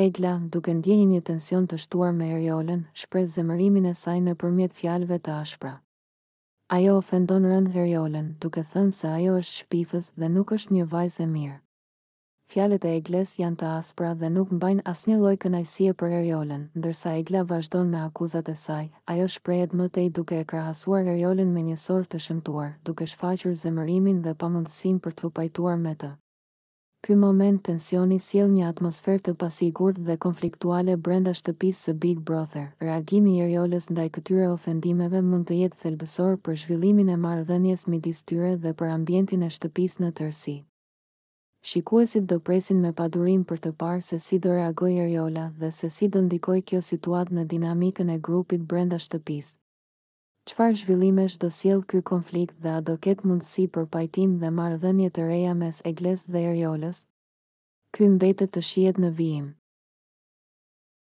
Egla, duke ndjerë një tension të shtuar me Eriolën, shpreh zemërimin e saj nëpërmjet fjalëve të ashpra. Ajo ofendon rëndë Eriolën, duke thënë se ajo është shpifëse dhe nuk është një vajzë e mirë. Fjalët e Eglës janë të ashpra dhe nuk mbajnë asnjë lloj kënaqësie për Eriolën, ndërsa Egla vazhdon me akuzat e saj, ajo shprehet më tej duke e krahasuar Eriolën me një sorrë të shëmtuar, duke shfaqur zemërimin dhe pamundësinë për t'u pajtuar me të. Ky moment tensioni sjell një atmosferë të pasigurt dhe konfliktuale brenda shtëpisë së Big Brother. Reagimi i Eriolës ndaj këtyre ofendimeve mund të jetë thelbësor për zhvillimin e marrëdhënies midis tyre dhe për ambientin e shtëpisë në tërësi. Shikuesit do presin me padurim për të parë se si do reagojë Eriola dhe se si do ndikojë kjo situatë në dinamikën e grupit brenda shtëpisë. Çfarë zhvillimesh do sjellë ky konflikt dhe a do ketë mundësi për pajtim dhe marrëdhënie të reja mes Eglës dhe Eriolës? Ky mbetet të shihet në vijim.